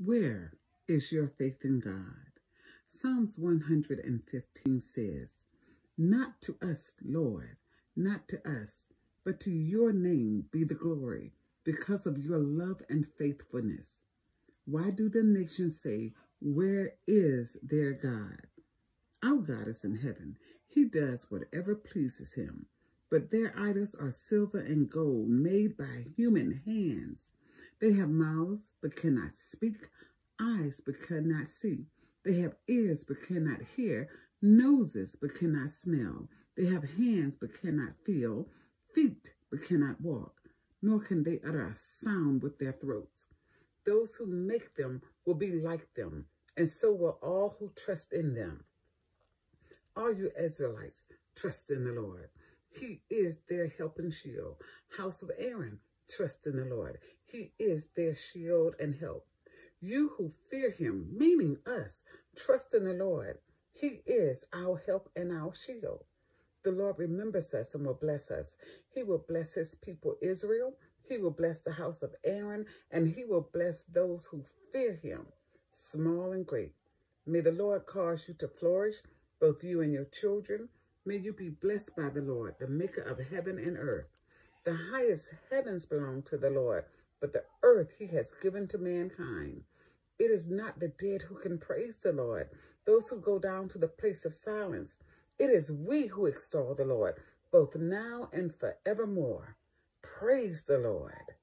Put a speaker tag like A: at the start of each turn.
A: Where is your faith in God? Psalms 115 says, Not to us, Lord, not to us, but to your name be the glory because of your love and faithfulness. Why do the nations say, Where is their God? Our God is in heaven. He does whatever pleases him. But their idols are silver and gold made by human hands. They have mouths but cannot speak, eyes but cannot see. They have ears but cannot hear, noses but cannot smell. They have hands but cannot feel, feet but cannot walk, nor can they utter a sound with their throats. Those who make them will be like them, and so will all who trust in them. All you Israelites, trust in the Lord. He is their help and shield. House of Aaron, trust in the Lord. He is their shield and help. You who fear him, meaning us, trust in the Lord. He is our help and our shield. The Lord remembers us and will bless us. He will bless his people Israel. He will bless the house of Aaron, and he will bless those who fear him, small and great. May the Lord cause you to flourish both you and your children. May you be blessed by the Lord, the maker of heaven and earth. The highest heavens belong to the Lord, but the earth he has given to mankind. It is not the dead who can praise the Lord, those who go down to the place of silence. It is we who extol the Lord, both now and forevermore. Praise the Lord.